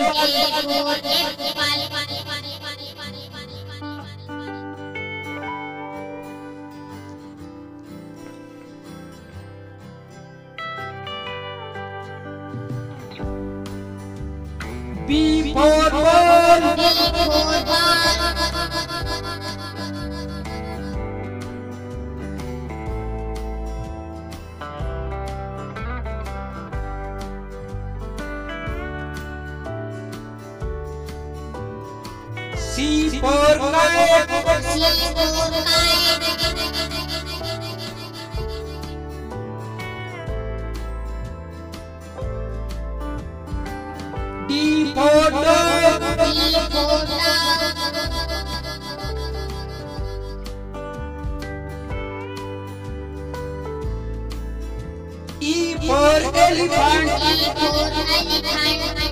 apple. B for ball. C for kite. D for dog. E for elephant. F for fish.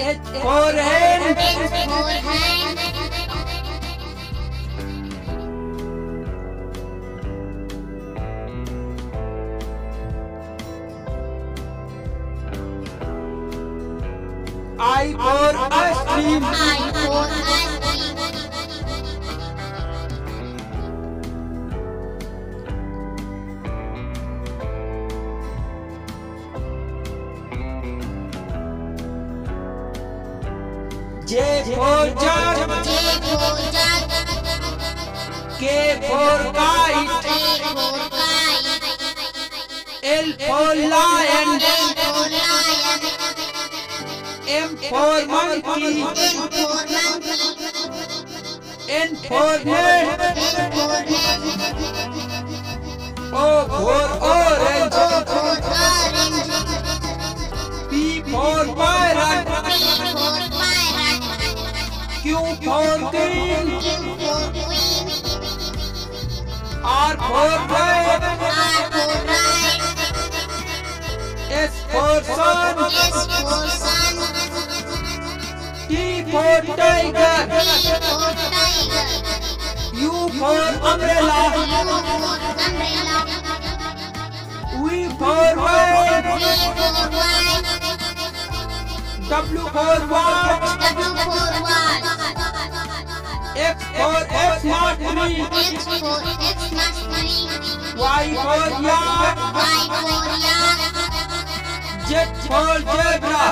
goat. I for hen. I for ice cream. J for jug. K for kite. L for lion. M for monkey. N for net. O for orange. Q for green R for right R for S for sun. S T for tiger. U for umbrella. V for white W for watch, X for Xmas tree. Y for yak. Z for zebra.